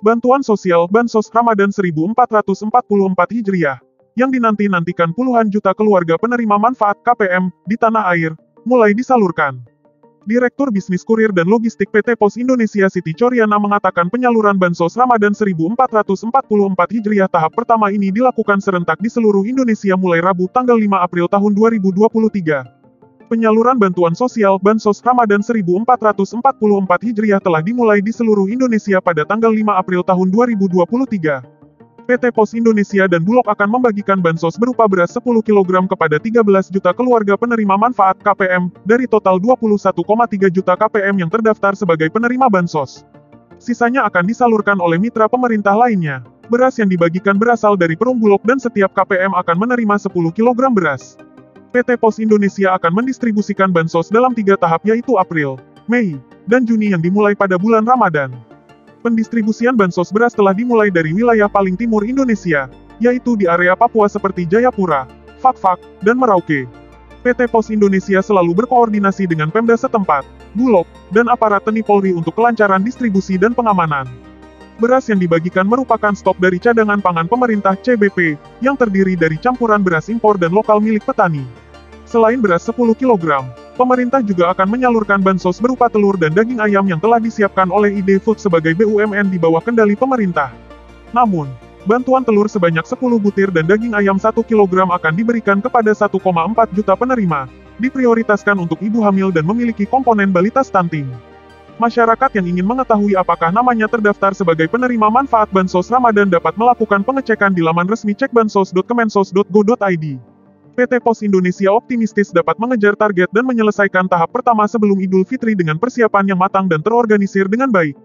Bantuan Sosial Bansos Ramadan 1444 Hijriah, yang dinanti-nantikan puluhan juta keluarga penerima manfaat KPM di tanah air, mulai disalurkan. Direktur Bisnis Kurir dan Logistik PT Pos Indonesia Siti Coriana mengatakan penyaluran Bansos Ramadan 1444 Hijriah tahap pertama ini dilakukan serentak di seluruh Indonesia mulai Rabu tanggal 5 April tahun 2023 penyaluran bantuan sosial Bansos Ramadan 1444 Hijriah telah dimulai di seluruh Indonesia pada tanggal 5 April tahun 2023. PT Pos Indonesia dan Bulog akan membagikan bansos berupa beras 10 kg kepada 13 juta keluarga penerima manfaat KPM, dari total 21,3 juta KPM yang terdaftar sebagai penerima bansos. Sisanya akan disalurkan oleh mitra pemerintah lainnya. Beras yang dibagikan berasal dari Perum Bulog dan setiap KPM akan menerima 10 kg beras. PT Pos Indonesia akan mendistribusikan bansos dalam tiga tahap yaitu April, Mei, dan Juni yang dimulai pada bulan Ramadan. Pendistribusian bansos beras telah dimulai dari wilayah paling timur Indonesia, yaitu di area Papua seperti Jayapura, Fakfak, dan Merauke. PT Pos Indonesia selalu berkoordinasi dengan Pemda setempat, Bulog, dan aparat TNI Polri untuk kelancaran distribusi dan pengamanan. Beras yang dibagikan merupakan stok dari cadangan pangan pemerintah CBP, yang terdiri dari campuran beras impor dan lokal milik petani. Selain beras 10 kg, pemerintah juga akan menyalurkan bansos berupa telur dan daging ayam yang telah disiapkan oleh ID Food sebagai BUMN di bawah kendali pemerintah. Namun, bantuan telur sebanyak 10 butir dan daging ayam 1 kg akan diberikan kepada 1,4 juta penerima, diprioritaskan untuk ibu hamil dan memiliki komponen balita stunting. Masyarakat yang ingin mengetahui apakah namanya terdaftar sebagai penerima manfaat Bansos Ramadan dapat melakukan pengecekan di laman resmi cekbansos.kemensos.go.id. PT Pos Indonesia optimistis dapat mengejar target dan menyelesaikan tahap pertama sebelum Idul Fitri dengan persiapan yang matang dan terorganisir dengan baik.